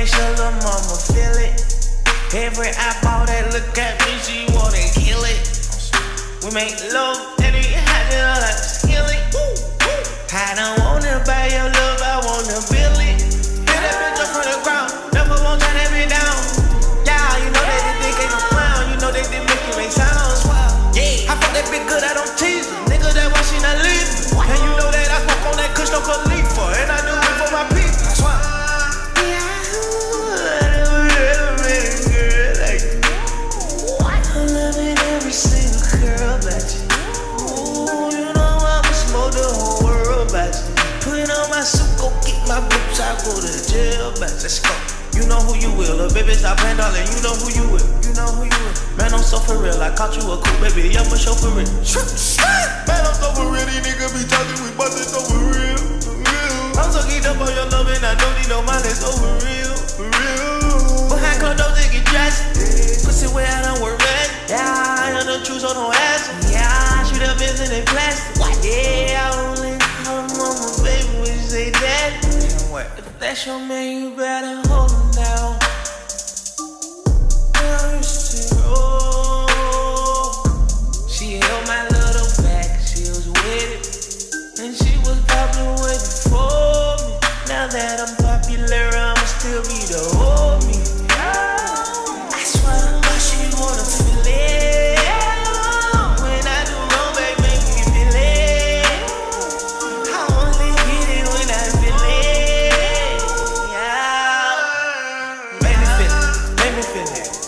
I'ma make sure the mama feel it. Every eyeball that look at me, she wanna kill it. We make love and it had to like kill it. I don't wanna buy your love, my suit, go kick my boots, I go to jail, but let's go. You know who you will, little baby, stop playing, darling. You know who you will, you know who you will. Man, I'm so for real, I caught you a cool baby, I'm a show for real. Man, I'm so for real, these niggas be talking, we bustin' so for real. I'm so geeked up on your love and I don't need no it's so for real. If that's your man, you better hold him down.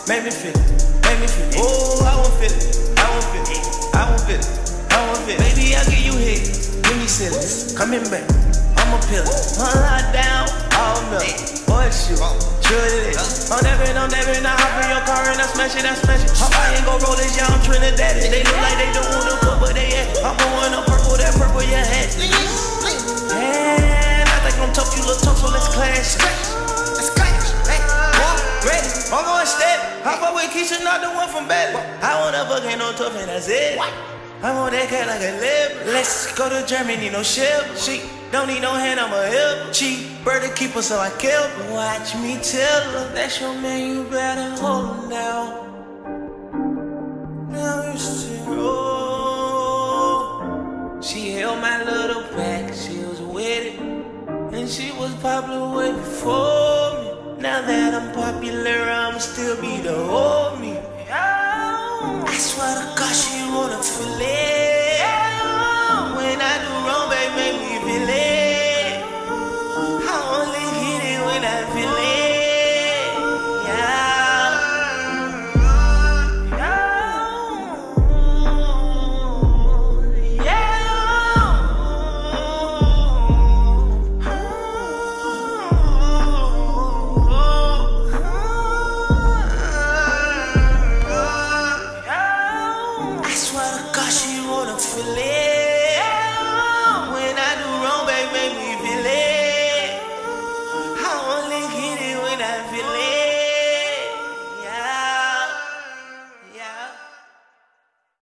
Make me feel it, make me feel it. Oh, I won't feel it, I won't feel it, I won't feel it, I won't feel it. Baby, I'll give you hit, give me silly, coming back. I'm a pillar, one lock down, all milk. Boy, shoot, oh. true it is. I'm dabbing, I'm dabbing, I hop in your car and I smash it, I smash it. I ain't gon' roll this, yeah, I'm Trinidad. They look like they don't wanna cook, but they at. I'm going up purple, that purple, Hop up with Keisha, not the one from Belly. I wanna fuck, ain't no tough, and that's it. I'm on that cat like a lip. Let's go to Germany, no ship. She don't need no hand, I'm a hip. Cheap bird to keep her, so I kill. Watch me tell her that's your man, you better hold him down. Now you see, oh, she held my little back, she was with it, and she was popular way before. Now that I'm popular, I'ma still be the homie. I swear to God, she wanna feel it.